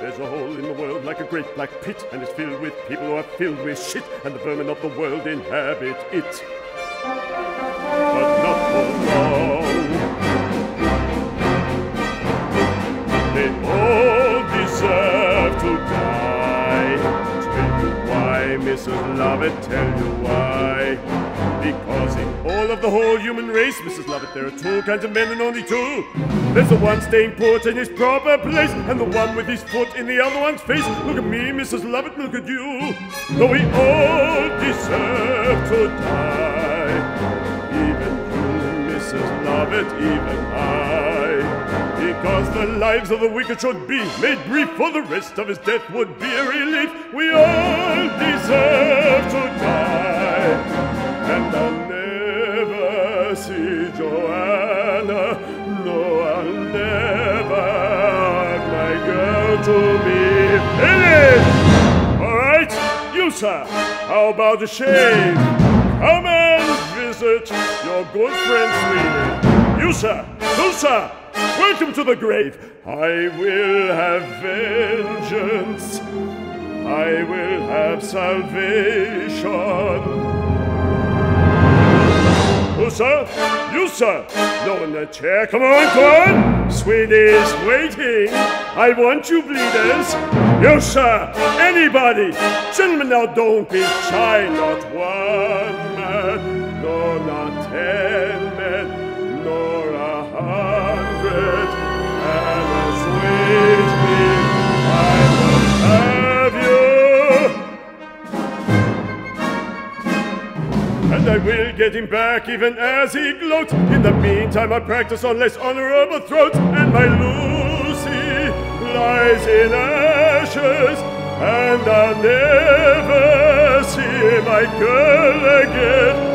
There's a hole in the world like a great black pit, and it's filled with people who are filled with shit, and the vermin of the world inhabit it. But not for long. They all deserve to die. Tell you why, Mrs. Lovett, tell you why. Because in all of the whole human race, Mrs. Lovett, there are two kinds of men and only two. There's the one staying put in his proper place, and the one with his foot in the other one's face. Look at me, Mrs. Lovett, look at you. Though we all deserve to die. Even you, Mrs. Lovett, even I. Because the lives of the wicked should be made brief, for the rest of his death would be a relief. We all deserve Johanna. No, I'll never my girl to be finished. All right, you sir, how about a shave? Come and visit your good friend Sweeney. You sir, you sir, welcome to the grave. I will have vengeance. I will have salvation. You, sir? You, sir? No in the chair. Come on, come on. Sweeney's waiting. I want you bleeders. You, sir. Anybody. Gentlemen, now don't be shy. Not one man. No, not ten I will get him back even as he gloats. In the meantime, I practice on less honorable throats. And my Lucy lies in ashes. And I'll never see my girl again.